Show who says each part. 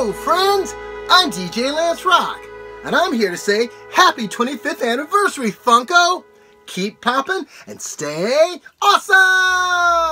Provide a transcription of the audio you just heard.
Speaker 1: Hello, friends! I'm DJ Lance Rock, and I'm here to say happy 25th anniversary, Funko! Keep popping and stay awesome!